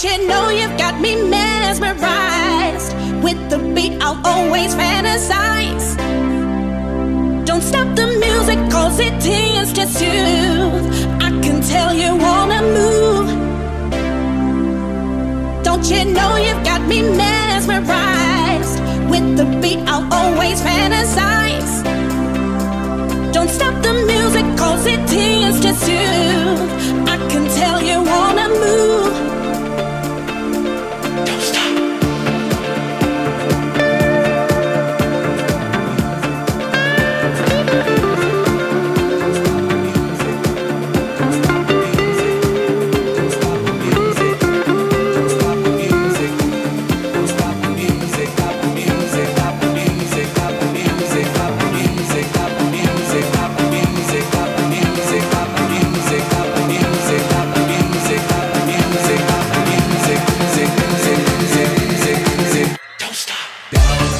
you know you've got me mesmerized. With the beat, I'll always fantasize. Don't stop the music, cause it tends to soothe. I can tell you wanna move. Don't you know you've got me mesmerized? With the beat, I'll always fantasize. down.